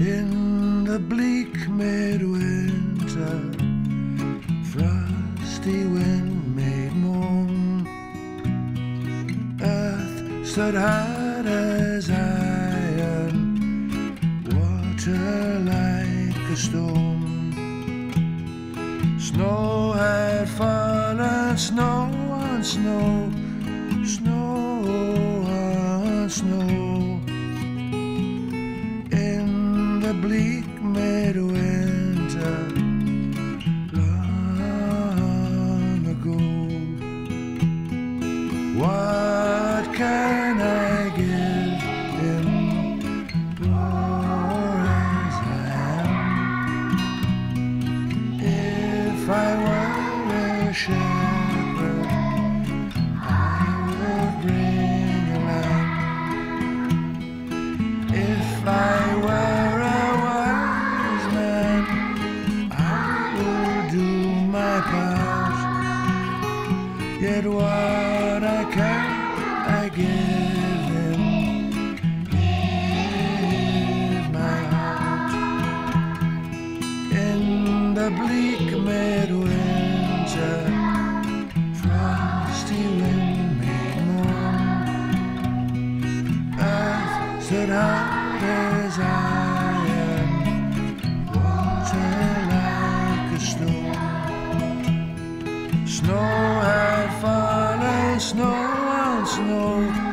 in the bleak midwinter. Frosty wind made moan. Earth stood hard as iron, water like a stone. Snow had fallen, snow on snow, snow on snow. Bleak midwinter, long ago. What can I give him poor as I am? If I were a shepherd, my. Yet what I can, I give him, give my heart. In the bleak midwinter, frosty wind made moan. Earth stood hard as iron, Snow had fallen, snow on snow.